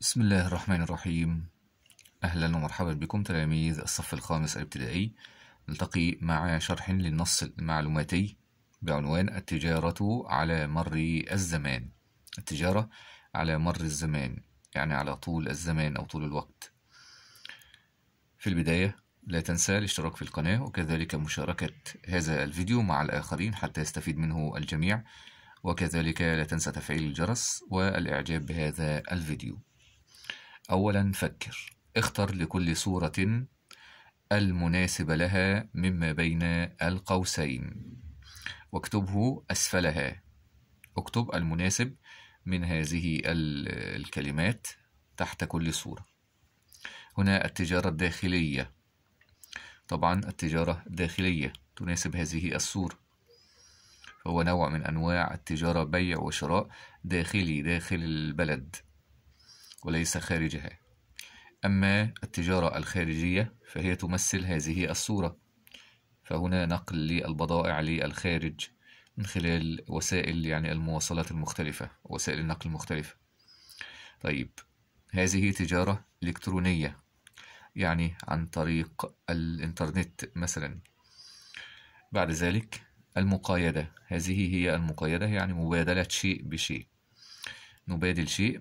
بسم الله الرحمن الرحيم. أهلا ومرحبا بكم. تلاميذ الصف الخامس الابتدائي. نلتقي مع شرح للنص المعلوماتي بعنوان التجارة على مر الزمان. التجارة على مر الزمان يعني على طول الزمان أو طول الوقت. في البداية لا تنسى الاشتراك في القناة وكذلك مشاركة هذا الفيديو مع الآخرين حتى يستفيد منه الجميع. وكذلك لا تنسى تفعيل الجرس والإعجاب بهذا الفيديو. أولا فكر. اختر لكل صورة المناسب لها مما بين القوسين. واكتبه أسفلها. اكتب المناسب من هذه الكلمات تحت كل صورة. هنا التجارة الداخلية. طبعا التجارة الداخلية تناسب هذه الصورة. فهو نوع من أنواع التجارة بيع وشراء داخلي داخل البلد. وليس خارجها. أما التجارة الخارجية فهي تمثل هذه الصورة. فهنا نقل للبضائع للخارج من خلال وسائل يعني المواصلات المختلفة وسائل النقل المختلفة. طيب هذه تجارة إلكترونية يعني عن طريق الإنترنت مثلا. بعد ذلك المقايدة هذه هي المقايدة يعني مبادلة شيء بشيء. نبادل شيء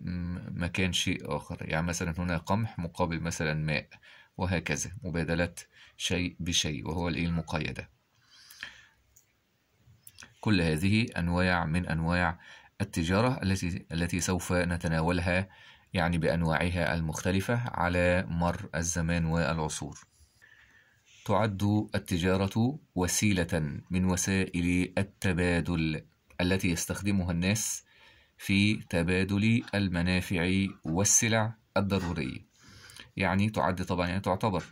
مكان شيء آخر. يعني مثلا هنا قمح مقابل مثلا ماء وهكذا. مبادلة شيء بشيء وهو الإيه المقايدة كل هذه أنواع من أنواع التجارة التي التي سوف نتناولها يعني بأنواعها المختلفة على مر الزمان والعصور. تعد التجارة وسيلة من وسائل التبادل التي يستخدمها الناس في تبادل المنافع والسلع الضرورية يعني تعد طبعا يعني تعتبر.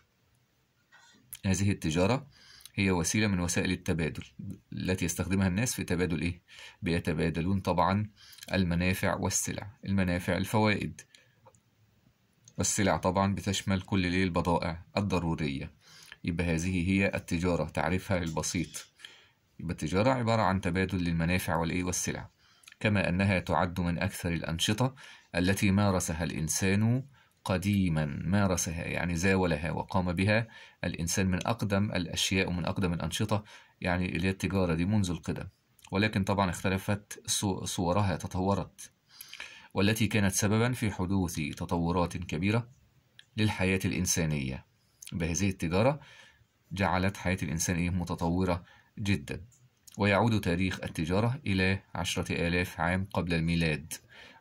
هذه التجارة هي وسيلة من وسائل التبادل التي يستخدمها الناس في تبادل إيه؟ بيتبادلون طبعا المنافع والسلع. المنافع الفوائد. والسلع طبعا بتشمل كل ليه البضائع الضرورية. يبقى هذه هي التجارة. تعريفها البسيط. يبقى التجارة عبارة عن تبادل للمنافع والإيه؟ والسلع. كما أنها تعد من أكثر الأنشطة التي مارسها الإنسان قديما مارسها يعني زاولها وقام بها. الإنسان من أقدم الأشياء ومن أقدم الأنشطة يعني اللي التجارة دي منذ القدم. ولكن طبعا اختلفت صورها تطورت. والتي كانت سببا في حدوث تطورات كبيرة للحياة الإنسانية. بهذه التجارة جعلت حياة الإنسان متطورة جدا. ويعود تاريخ التجارة إلى عشرة آلاف عام قبل الميلاد.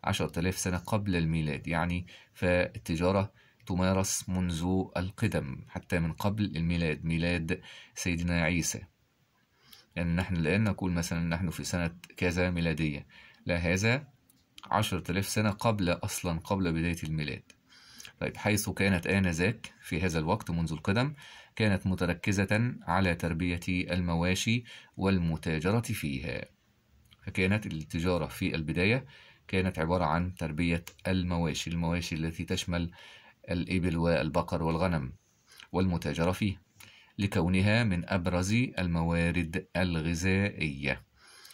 عشرة آلاف سنة قبل الميلاد يعني فالتجارة تمارس منذ القدم حتى من قبل الميلاد ميلاد سيدنا عيسى. يعني نحن الآن نقول مثلا نحن في سنة كذا ميلادية. لا هذا عشرة آلاف سنة قبل أصلا قبل بداية الميلاد. طيب حيث كانت آنذاك في هذا الوقت منذ القدم كانت متركزة على تربية المواشي والمتاجرة فيها. فكانت التجارة في البداية كانت عبارة عن تربية المواشي المواشي التي تشمل الإبل والبقر والغنم والمتاجرة فيه لكونها من أبرز الموارد الغذائية.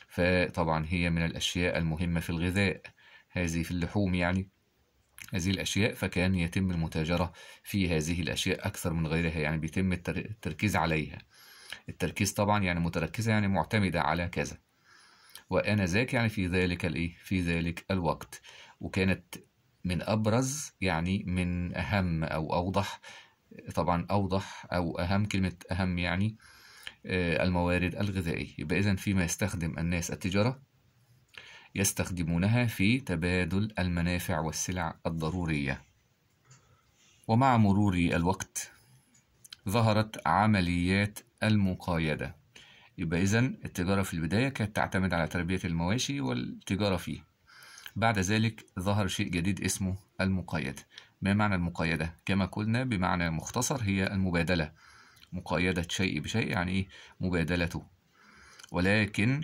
فطبعا هي من الأشياء المهمة في الغذاء هذه في اللحوم يعني. هذه الأشياء فكأن يتم المتاجرة في هذه الأشياء أكثر من غيرها يعني بيتم التركيز عليها. التركيز طبعا يعني متركزة يعني معتمدة على كذا. وآنذاك يعني في ذلك الإيه؟ في ذلك الوقت. وكانت من أبرز يعني من أهم أو أوضح طبعا أوضح أو أهم كلمة أهم يعني الموارد الغذائية. يبقى إذن فيما يستخدم الناس التجارة يستخدمونها في تبادل المنافع والسلع الضرورية. ومع مرور الوقت ظهرت عمليات المقايدة يبقى إذن التجارة في البداية كانت تعتمد على تربية المواشي والتجارة فيه. بعد ذلك ظهر شيء جديد اسمه المقايدة ما معنى المقايدة؟ كما قلنا بمعنى مختصر هي المبادلة. مقايدة شيء بشيء يعني إيه؟ مبادلته ولكن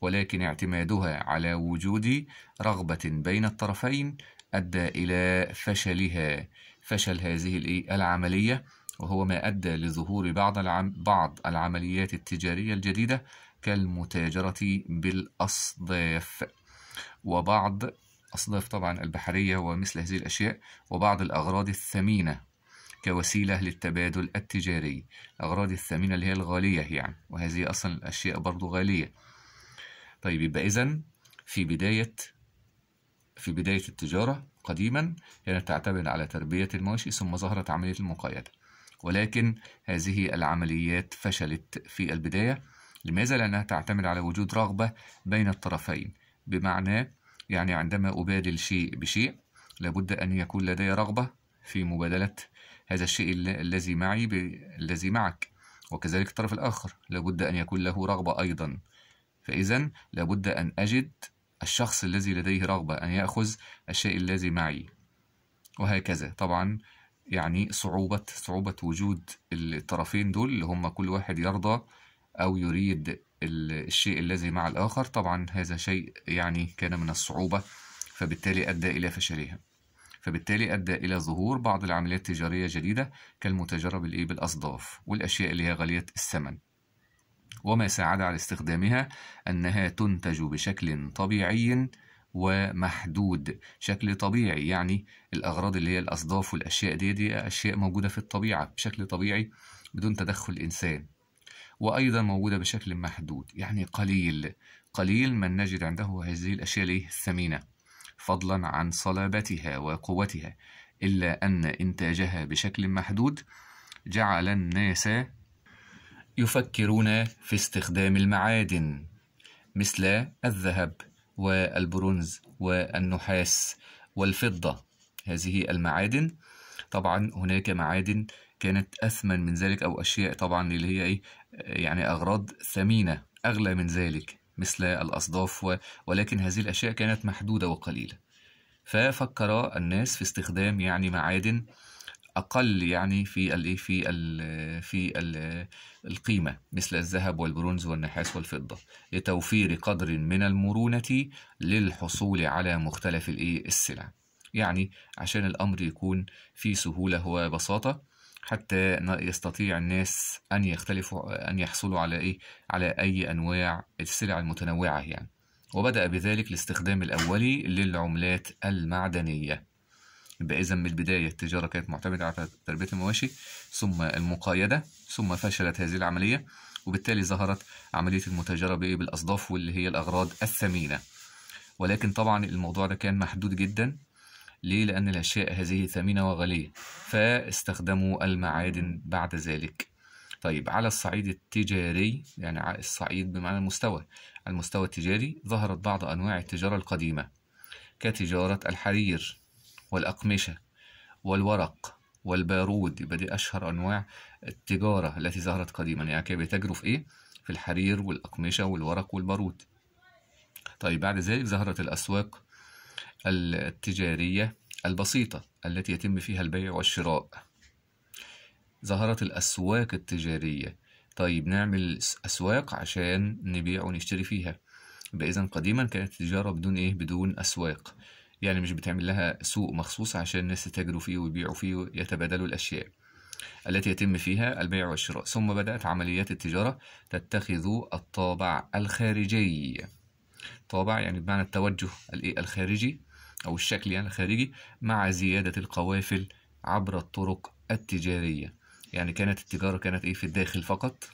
ولكن اعتمادها على وجود رغبة بين الطرفين أدى إلى فشلها. فشل هذه العملية وهو ما أدى لظهور بعض العم بعض العمليات التجارية الجديدة كالمتاجرة بالأصداف. وبعض أصداف طبعا البحرية ومثل هذه الأشياء وبعض الأغراض الثمينة كوسيلة للتبادل التجاري. الأغراض الثمينة اللي هي الغالية يعني وهذه أصلا الأشياء برضو غالية. طيب يبقى إذن في بداية في بداية التجارة قديما كانت تعتمد على تربية المواشي ثم ظهرت عملية المقايدة ولكن هذه العمليات فشلت في البداية. لماذا؟ لأنها تعتمد على وجود رغبة بين الطرفين. بمعنى يعني عندما أبادل شيء بشيء لابد أن يكون لدي رغبة في مبادلة هذا الشيء الذي معي الذي معك. وكذلك الطرف الآخر لابد أن يكون له رغبة أيضا. فإذا لابد أن أجد الشخص الذي لديه رغبة أن يأخذ الشيء الذي معي. وهكذا. طبعا يعني صعوبة صعوبة وجود الطرفين دول اللي هم كل واحد يرضى أو يريد الشيء الذي مع الآخر. طبعا هذا شيء يعني كان من الصعوبة فبالتالي أدى إلى فشلها. فبالتالي أدى إلى ظهور بعض العمليات التجارية جديدة كالمتاجرة بالأصداف والأشياء اللي هي غالية الثمن. وما ساعد على استخدامها أنها تنتج بشكل طبيعي ومحدود. شكل طبيعي يعني الأغراض اللي هي الأصداف والأشياء دي دي أشياء موجودة في الطبيعة بشكل طبيعي بدون تدخل الإنسان وأيضا موجودة بشكل محدود يعني قليل. قليل من نجد عنده هذه الأشياء الثمينة فضلا عن صلابتها وقوتها إلا أن إنتاجها بشكل محدود جعل الناس يفكرون في استخدام المعادن مثل الذهب والبرونز والنحاس والفضة. هذه المعادن طبعا هناك معادن كانت أثمن من ذلك أو أشياء طبعا اللي هي إيه يعني أغراض ثمينة أغلى من ذلك مثل الأصداف ولكن هذه الأشياء كانت محدودة وقليلة. ففكر الناس في استخدام يعني معادن أقل يعني في ال في ال في ال القيمة مثل الذهب والبرونز والنحاس والفضة. لتوفير قدر من المرونة للحصول على مختلف السلع. يعني عشان الأمر يكون في سهولة وبساطة حتى يستطيع الناس أن يختلفوا أن يحصلوا على إيه على أي أنواع السلع المتنوعة يعني. وبدأ بذلك الاستخدام الأولي للعملات المعدنية. يبقى إذا من البداية التجارة كانت معتمدة على تربية المواشي ثم المقايدة ثم فشلت هذه العملية وبالتالي ظهرت عملية المتاجرة بالأصداف واللي هي الأغراض الثمينة. ولكن طبعا الموضوع ده كان محدود جدا. ليه؟ لأن الأشياء هذه ثمينة وغالية. فاستخدموا المعادن بعد ذلك. طيب على الصعيد التجاري يعني الصعيد بمعنى المستوى. المستوى التجاري ظهرت بعض أنواع التجارة القديمة. كتجارة الحرير. والأقمشة والورق والبارود يبقى دي أشهر أنواع التجارة التي ظهرت قديما. يعني كانوا بيتاجروا في إيه؟ في الحرير والأقمشة والورق والبارود. طيب بعد ذلك ظهرت الأسواق التجارية البسيطة التي يتم فيها البيع والشراء. ظهرت الأسواق التجارية. طيب نعمل أسواق عشان نبيع ونشتري فيها. يبقى إذا قديما كانت التجارة بدون إيه؟ بدون أسواق. يعني مش بتعمل لها سوق مخصوص عشان الناس يتاجروا فيه ويبيعوا فيه ويتبادلوا الأشياء التي يتم فيها البيع والشراء. ثم بدأت عمليات التجارة تتخذ الطابع الخارجي. طابع يعني بمعنى التوجه الخارجي أو الشكل يعني الخارجي مع زيادة القوافل عبر الطرق التجارية. يعني كانت التجارة كانت إيه؟ في الداخل فقط.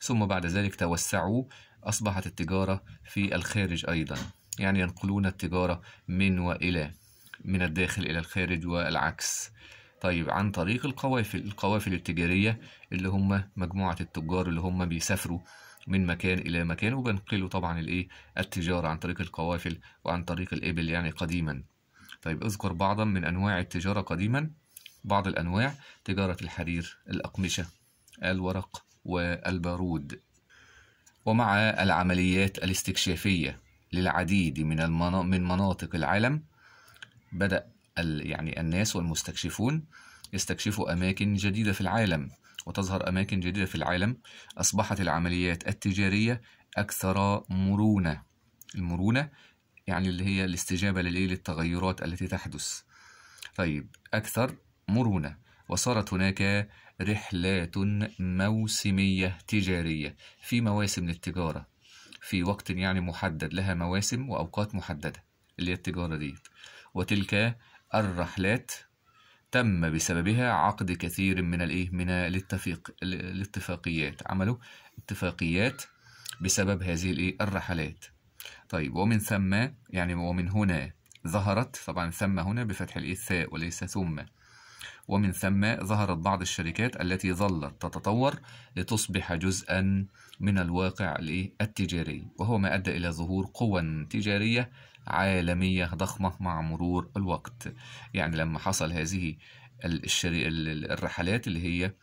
ثم بعد ذلك توسعوا أصبحت التجارة في الخارج أيضا. يعني ينقلون التجارة من وإلى من الداخل إلى الخارج والعكس. طيب عن طريق القوافل القوافل التجارية اللي هم مجموعة التجار اللي هم بيسافروا من مكان إلى مكان وبنقلوا طبعا الإيه؟ التجارة عن طريق القوافل وعن طريق الإبل يعني قديما. طيب اذكر بعضا من أنواع التجارة قديما. بعض الأنواع تجارة الحرير الأقمشة الورق والبارود. ومع العمليات الاستكشافية. للعديد من من مناطق العالم بدأ يعني الناس والمستكشفون يستكشفوا أماكن جديدة في العالم وتظهر أماكن جديدة في العالم أصبحت العمليات التجارية أكثر مرونة. المرونة يعني اللي هي الاستجابة للتغيرات التي تحدث. طيب أكثر مرونة. وصارت هناك رحلات موسمية تجارية في مواسم للتجارة في وقت يعني محدد لها مواسم وأوقات محددة اللي هي التجارة دي وتلك الرحلات تم بسببها عقد كثير من الإيه؟ من الاتفاق الاتفاقيات. عملوا اتفاقيات بسبب هذه الإيه؟ الرحلات. طيب ومن ثم يعني ومن هنا ظهرت طبعا ثم هنا بفتح الإثاء وليس ثم. ومن ثم ظهرت بعض الشركات التي ظلت تتطور لتصبح جزءا من الواقع التجاري وهو ما أدى إلى ظهور قوى تجارية عالمية ضخمة مع مرور الوقت. يعني لما حصل هذه الرحلات اللي هي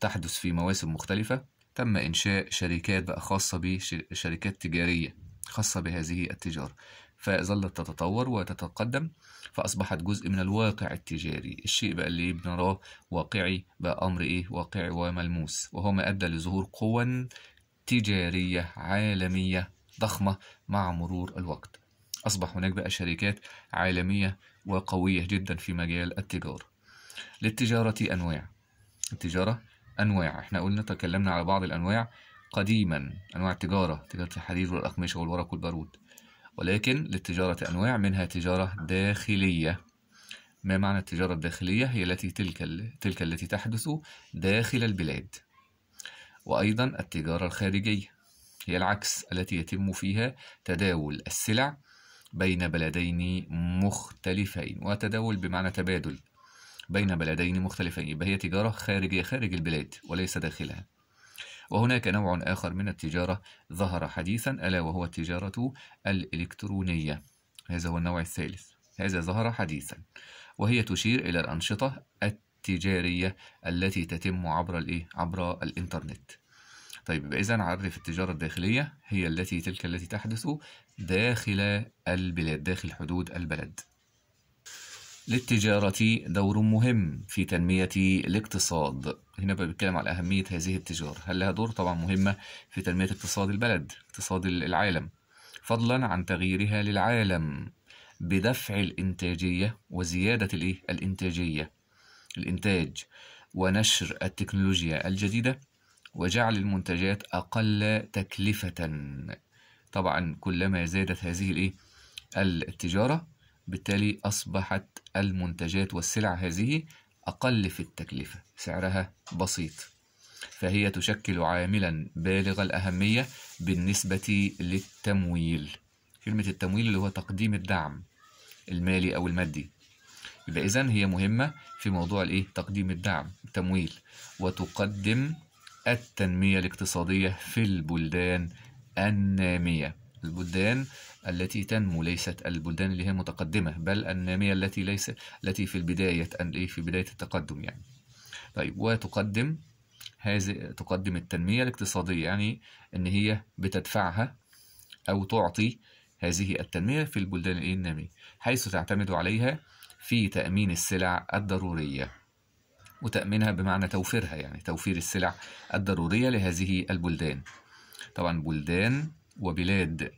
تحدث في مواسم مختلفة تم إنشاء شركات بقى خاصة بشركات تجارية خاصة بهذه التجارة. فظلت تتطور وتتقدم فأصبحت جزء من الواقع التجاري. الشيء بقى اللي بنراه واقعي بقى أمر إيه؟ واقعي وملموس. وهو ما أدى لظهور قوى تجارية عالمية ضخمة مع مرور الوقت. أصبح هناك بقى شركات عالمية وقوية جدا في مجال التجارة. للتجارة أنواع. التجارة أنواع. إحنا قلنا تكلمنا على بعض الأنواع قديما. أنواع التجارة. تجارة الحديد والأقمشة والورق والبارود. ولكن للتجارة أنواع منها تجارة داخلية. ما معنى التجارة الداخلية؟ هي التي تلك تلك التي تحدث داخل البلاد. وأيضا التجارة الخارجية. هي العكس التي يتم فيها تداول السلع بين بلدين مختلفين. وتداول بمعنى تبادل بين بلدين مختلفين. يبقى هي تجارة خارجية خارج البلاد وليس داخلها. وهناك نوع آخر من التجارة ظهر حديثا ألا وهو التجارة الإلكترونية. هذا هو النوع الثالث. هذا ظهر حديثا. وهي تشير إلى الأنشطة التجارية التي تتم عبر الإيه؟ عبر الإنترنت. طيب إذا عرف التجارة الداخلية. هي التي تلك التي تحدث داخل البلاد داخل حدود البلد. للتجارة دور مهم في تنمية الاقتصاد. هنا بتكلم على أهمية هذه التجارة. هل لها دور؟ طبعا مهمة في تنمية اقتصاد البلد اقتصاد العالم. فضلا عن تغييرها للعالم بدفع الإنتاجية وزيادة الإنتاجية. الإنتاج ونشر التكنولوجيا الجديدة وجعل المنتجات أقل تكلفة. طبعا كلما زادت هذه التجارة بالتالي أصبحت المنتجات والسلع هذه أقل في التكلفة سعرها بسيط. فهي تشكل عاملا بالغ الأهمية بالنسبة للتمويل. كلمة التمويل اللي هو تقديم الدعم المالي أو المادي. يبقى إذن هي مهمة في موضوع الإيه؟ تقديم الدعم التمويل. وتقدم التنمية الاقتصادية في البلدان النامية. البلدان التي تنمو ليست البلدان اللي هي متقدمة بل النامية التي ليس التي في البداية في بداية التقدم يعني. طيب وتقدم هذه تقدم التنمية الاقتصادية يعني إن هي بتدفعها أو تعطي هذه التنمية في البلدان النامية حيث تعتمد عليها في تأمين السلع الضرورية. وتأمينها بمعنى توفيرها يعني توفير السلع الضرورية لهذه البلدان. طبعا بلدان وبلاد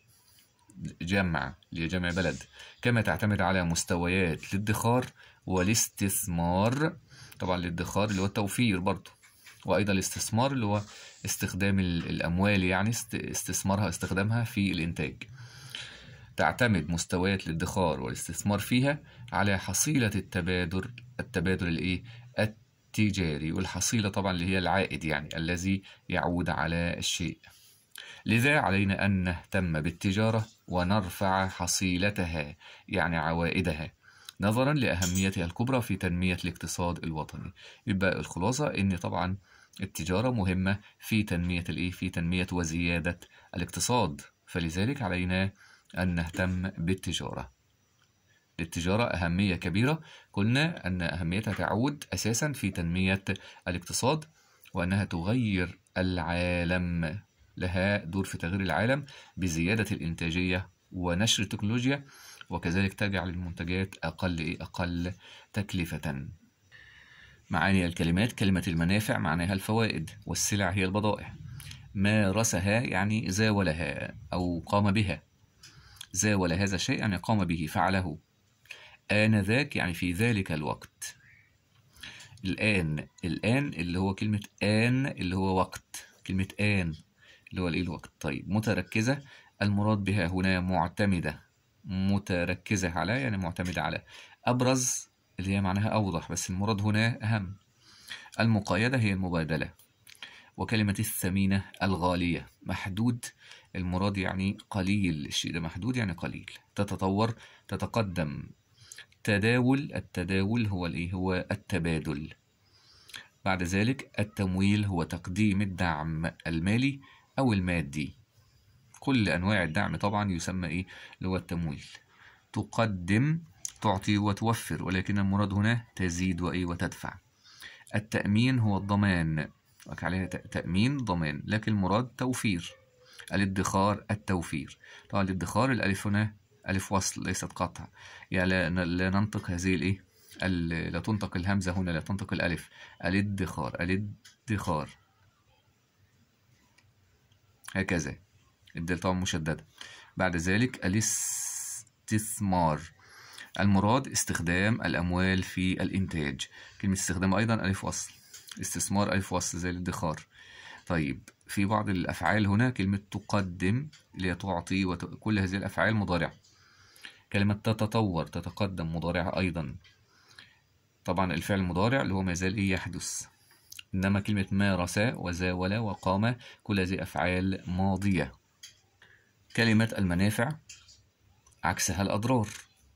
جمع لجمع بلد. كما تعتمد على مستويات الادخار والاستثمار طبعا الادخار اللي هو التوفير برضه. وأيضا الاستثمار اللي هو استخدام الأموال يعني استثمارها استخدامها في الإنتاج. تعتمد مستويات الادخار والاستثمار فيها على حصيلة التبادل التبادل الإيه؟ التجاري والحصيلة طبعا اللي هي العائد يعني الذي يعود على الشيء. لذا علينا أن نهتم بالتجارة ونرفع حصيلتها يعني عوائدها. نظرا لأهميتها الكبرى في تنمية الاقتصاد الوطني. يبقى الخلاصة إن طبعا التجارة مهمة في تنمية الإيه؟ في تنمية وزيادة الاقتصاد. فلذلك علينا أن نهتم بالتجارة. للتجارة أهمية كبيرة. قلنا أن أهميتها تعود أساسا في تنمية الاقتصاد وأنها تغير العالم. لها دور في تغيير العالم بزيادة الإنتاجية ونشر التكنولوجيا وكذلك تجعل المنتجات أقل أقل تكلفة. معاني الكلمات كلمة المنافع معناها الفوائد والسلع هي البضائع. مارسها يعني زاولها أو قام بها. زاول هذا الشيء يعني قام به فعله. آنذاك يعني في ذلك الوقت. الآن الآن اللي هو كلمة آن اللي هو وقت. كلمة آن. اللي هو الايه الوقت؟ طيب متركزة. المراد بها هنا معتمدة. متركزة على يعني معتمدة على. أبرز اللي هي معناها أوضح بس المراد هنا أهم. المقايدة هي المبادلة. وكلمة الثمينة الغالية. محدود المراد يعني قليل. الشيء ده محدود يعني قليل. تتطور تتقدم. تداول التداول هو الإيه؟ هو التبادل. بعد ذلك التمويل هو تقديم الدعم المالي. أو المادي. كل أنواع الدعم طبعا يسمى إيه؟ اللي هو التمويل. تقدم تعطي وتوفر ولكن المراد هنا تزيد وإيه؟ وتدفع. التأمين هو الضمان. عليها تأمين ضمان. لكن المراد توفير. الادخار التوفير. طبعا الادخار الألف هنا ألف وصل ليست قطع. يعني لا ننطق هذه الإيه؟ لا تنطق الهمزة هنا لا تنطق الألف. الادخار الادخار. هكذا. الدال طبعا مشددة. بعد ذلك الاستثمار. المراد استخدام الأموال في الإنتاج. كلمة استخدام أيضا ألف وصل استثمار ألف وصل زي الادخار. طيب في بعض الأفعال هنا كلمة تقدم اللي تعطي وت... كل هذه الأفعال مضارعة كلمة تتطور تتقدم مضارعة أيضا. طبعا الفعل المضارع اللي هو ما زال إيه يحدث. إنما كلمة مارس وزاول وقام كل هذه أفعال ماضية. كلمة المنافع عكسها الأضرار.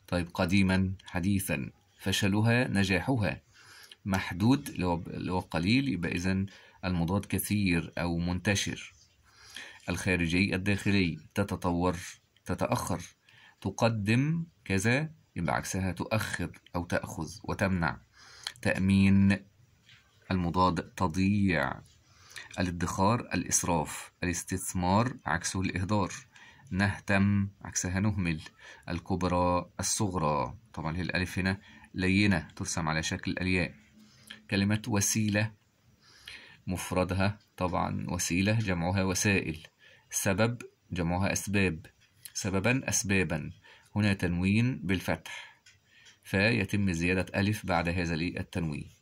طيب قديما حديثا فشلها نجاحها. محدود اللي هو قليل يبقى إذن المضاد كثير أو منتشر. الخارجي الداخلي تتطور تتأخر. تقدم كذا يبقى عكسها تؤخر أو تأخذ وتمنع. تأمين المضاد تضييع الادخار الإسراف الاستثمار عكسه الإهدار. نهتم عكسها نهمل. الكبرى الصغرى. طبعا هي الألف هنا لينة ترسم على شكل الياء. كلمة وسيلة مفردها طبعا وسيلة جمعها وسائل. سبب جمعها أسباب. سببا أسبابا. هنا تنوين بالفتح. فيتم زيادة ألف بعد هذا التنوين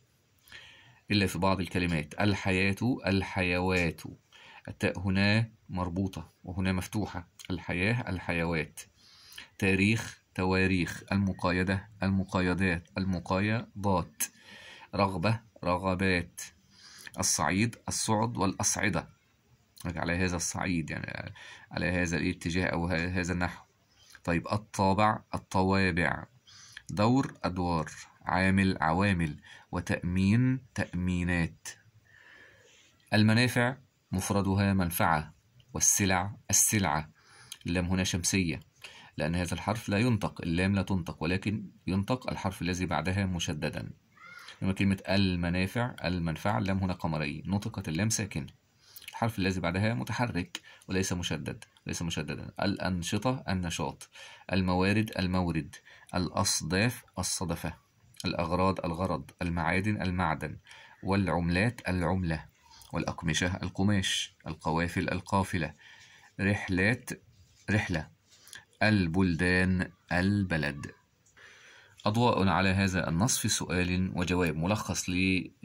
إلا في بعض الكلمات. الحياة الحيوات. التاء هنا مربوطة وهنا مفتوحة. الحياة الحيوات. تاريخ تواريخ. المقايدة المقايدات المقايضات. رغبة رغبات. الصعيد الصعد والأصعدة. على هذا الصعيد يعني على هذا الاتجاه أو هذا النحو. طيب الطابع الطوابع. دور أدوار. عامل عوامل وتأمين تأمينات. المنافع مفردها منفعة والسلع السلعة. اللام هنا شمسية لأن هذا الحرف لا ينطق اللام لا تنطق ولكن ينطق الحرف الذي بعدها مشددا. لما كلمة المنافع المنفعة اللام هنا قمرية نطقت اللام ساكن الحرف الذي بعدها متحرك وليس مشدد ليس مشددا. الأنشطة النشاط. الموارد المورد. الأصداف الصدفة. الأغراض الغرض المعادن المعدن والعملات العملة والأقمشة القماش القوافل القافلة رحلات رحلة البلدان البلد. أضواء على هذا النص في سؤال وجواب ملخص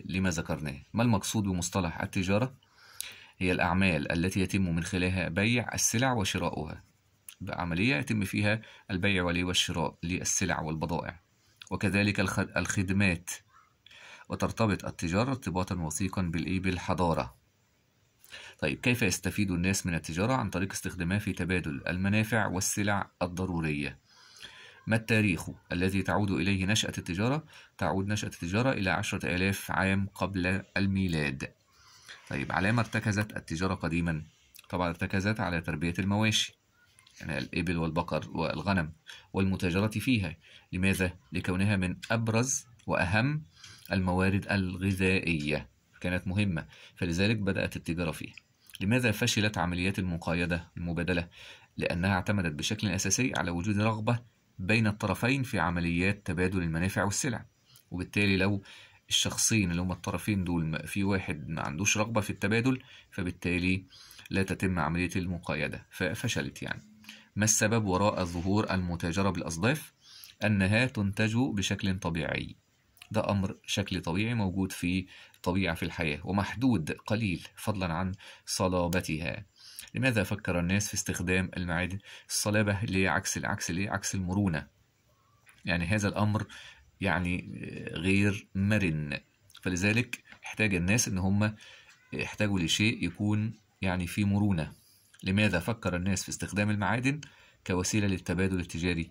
لما ذكرناه. ما المقصود بمصطلح التجارة؟ هي الأعمال التي يتم من خلالها بيع السلع وشراؤها. بعملية يتم فيها البيع والشراء للسلع والبضائع. وكذلك الخدمات. وترتبط التجارة ارتباطا وثيقا بالإيه؟ بالحضارة. طيب كيف يستفيد الناس من التجارة؟ عن طريق استخدامها في تبادل المنافع والسلع الضرورية. ما التاريخ الذي تعود إليه نشأة التجارة؟ تعود نشأة التجارة إلى عشرة آلاف عام قبل الميلاد. طيب على ما ارتكزت التجارة قديما؟ طبعا ارتكزت على تربية المواشي. يعني الإبل والبقر والغنم والمتاجرة فيها. لماذا؟ لكونها من أبرز وأهم الموارد الغذائية. كانت مهمة فلذلك بدأت التجارة فيها. لماذا فشلت عمليات المقايدة المبادلة؟ لأنها اعتمدت بشكل أساسي على وجود رغبة بين الطرفين في عمليات تبادل المنافع والسلع. وبالتالي لو الشخصين اللي هما الطرفين دول في واحد ما عندوش رغبة في التبادل فبالتالي لا تتم عملية المقايدة ففشلت يعني. ما السبب وراء ظهور المتاجرة بالأصداف؟ أنها تنتج بشكل طبيعي. ده أمر شكل طبيعي موجود في طبيعة في الحياة ومحدود قليل فضلا عن صلابتها. لماذا فكر الناس في استخدام المعادن الصلابة لعكس العكس ليه عكس المرونة؟ يعني هذا الأمر يعني غير مرن فلذلك احتاج الناس إن هم يحتاجوا لشيء يكون يعني فيه مرونة. لماذا فكر الناس في استخدام المعادن كوسيلة للتبادل التجاري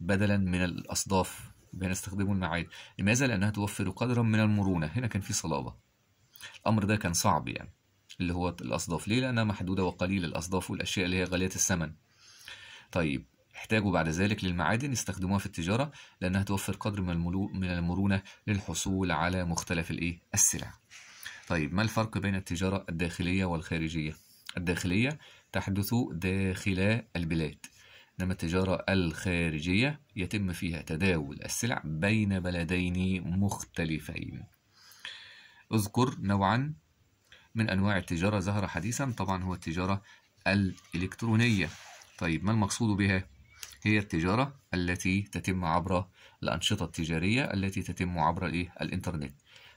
بدلا من الأصداف بنستخدموا المعادن؟ لماذا؟ لأنها توفر قدرا من المرونة. هنا كان في صلابة. الأمر ده كان صعب يعني اللي هو الأصداف. ليه؟ لأنها محدودة وقليلة الأصداف والأشياء اللي هي غالية الثمن. طيب احتاجوا بعد ذلك للمعادن يستخدموها في التجارة لأنها توفر قدر من, الملو... من المرونة للحصول على مختلف الإيه؟ السلع. طيب ما الفرق بين التجارة الداخلية والخارجية؟ الداخلية تحدث داخل البلاد. إنما التجارة الخارجية يتم فيها تداول السلع بين بلدين مختلفين. اذكر نوعا من أنواع التجارة. ظهر حديثا طبعا هو التجارة الإلكترونية. طيب ما المقصود بها؟ هي التجارة التي تتم عبر الأنشطة التجارية التي تتم عبر الإنترنت.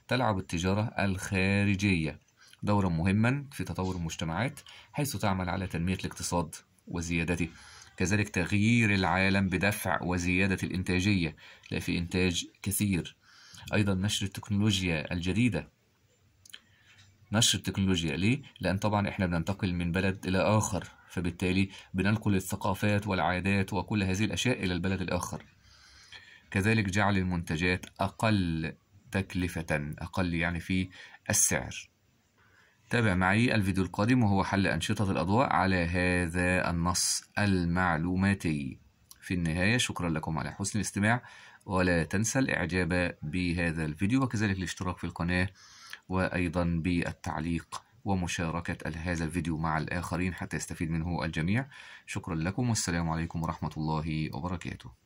تلعب التجارة الخارجية. دورا مهما في تطور المجتمعات حيث تعمل على تنمية الاقتصاد وزيادته. كذلك تغيير العالم بدفع وزيادة الإنتاجية لا في إنتاج كثير. أيضا نشر التكنولوجيا الجديدة. نشر التكنولوجيا ليه؟ لأن طبعا إحنا بننتقل من بلد إلى آخر فبالتالي بننقل الثقافات والعادات وكل هذه الأشياء إلى البلد الآخر. كذلك جعل المنتجات أقل تكلفة أقل يعني في السعر. تابع معي الفيديو القادم وهو حل أنشطة الأضواء على هذا النص المعلوماتي. في النهاية شكرا لكم على حسن الاستماع ولا تنسى الإعجاب بهذا الفيديو وكذلك الاشتراك في القناة وأيضا بالتعليق ومشاركة هذا الفيديو مع الآخرين حتى يستفيد منه الجميع. شكرا لكم والسلام عليكم ورحمة الله وبركاته.